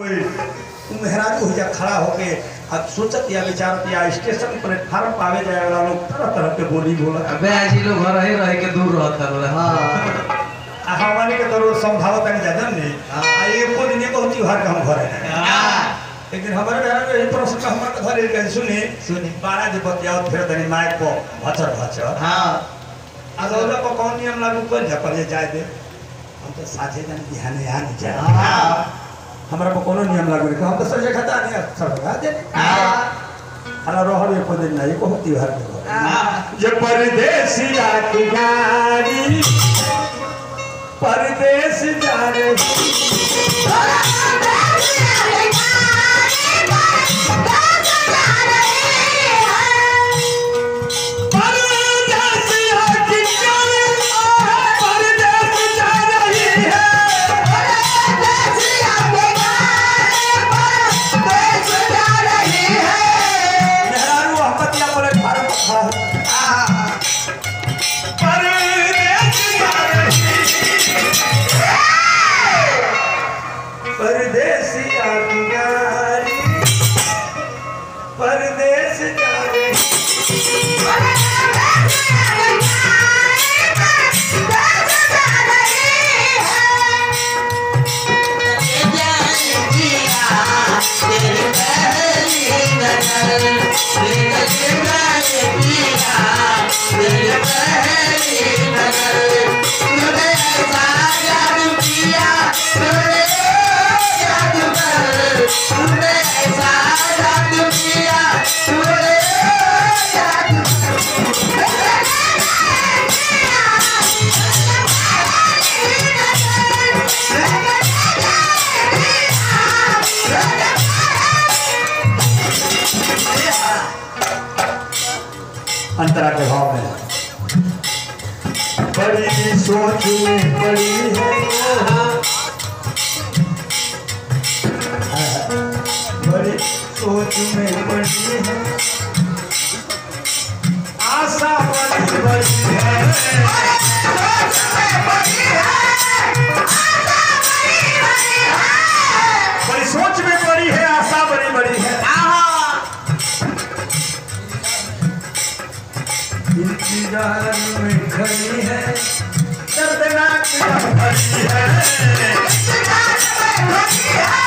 मेहराज हो जा खड़ा होके। अब सोचत या विचारत या स्टेशन प्लेटफार्म पे आवे जाए वाला लोग तरह तरह के बोली बोला अबे आज ही लोग घर ही रह के दूर रहता लोग हाँ। हमारे के तो संभावत है ज़्यादा नहीं आ ये को दिन को त्योहार का हम घर है। लेकिन हमारे घर में प्रश्न का हमारे घर एक सुनी। सुनी। बारह जो बतियाओ फिर तनी माइक को भचर भचर। हाँ। अगौला को कौन नियम लागू कर जा पर जाए दे। हम तो साझे जन यहाँ नहीं जाए। हाँ। हमारा को कोनो नियम लागू नहीं। हम तो सजे खाता नहीं सब लगा दे। हला रोहर ये को दिन नहीं को होती भर दे ये परदेसी की गाड़ी परदेस जा परदेस जा अंतरा के भाव में बड़ी सोच में बड़ी है। बड़ी सोच में बड़ी है। आशा बड़ी बड़ी है। खड़ी है भरी है।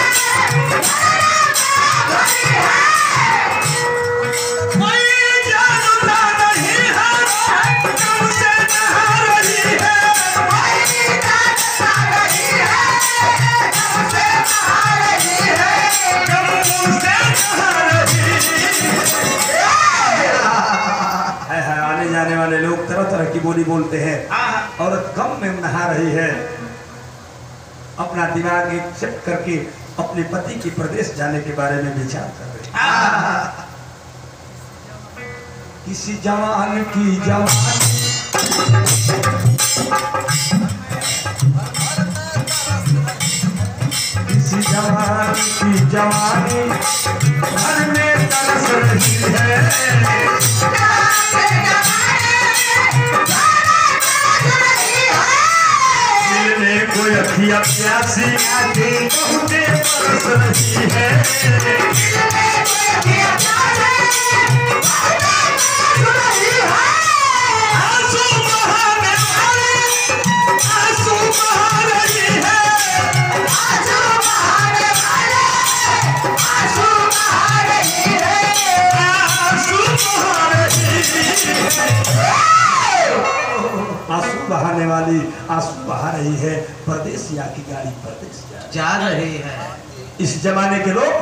बोली बोलते हैं। औरत कम में नहा रही है। अपना दिमाग एक सेट करके अपने पति के प्रदेश जाने के बारे में विचार कर रही है। किसी जवान की जवान। किसी जवान की जवानी घर में तरस रही है। प्यासी आगे बहुते परस रही है। बहाने वाली आँसू बहा रही है परदेसिया की गाड़ी परदेस जा रही जा रहे हैं। है। इस जमाने के लोग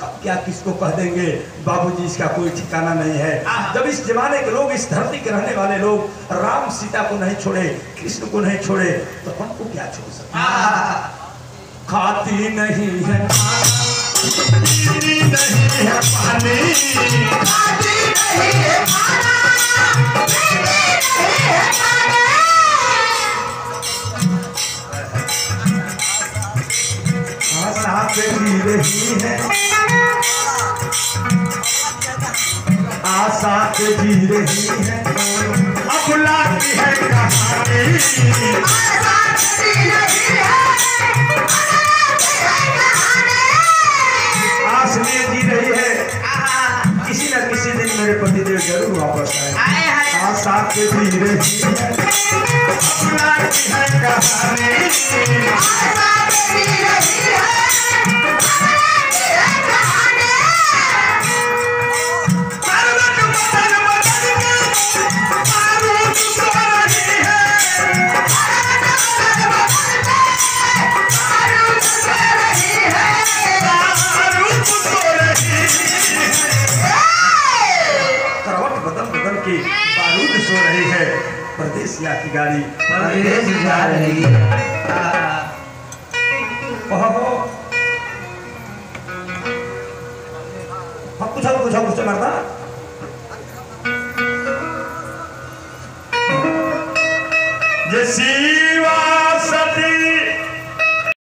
कब क्या किसको कह देंगे बाबूजी इसका कोई ठिकाना नहीं है। जब इस जमाने के लोग इस धरती के रहने वाले लोग राम सीता को नहीं छोड़े कृष्ण को नहीं छोड़े तो हमको क्या छोड़ सकते खाती नहीं है खाना, पीती नहीं है रही है। आशा पे जी रही है। अब है कहानी। आशा पे में जी रही है। किसी न किसी दिन मेरे पतिदेव ज़रूर वापस आए के भी रही है। अपना है। कहानी बदल बारूद सो रही है। प्रदेश या की गाड़ी। प्रदेश जा रही है। पूछो मरता ये सी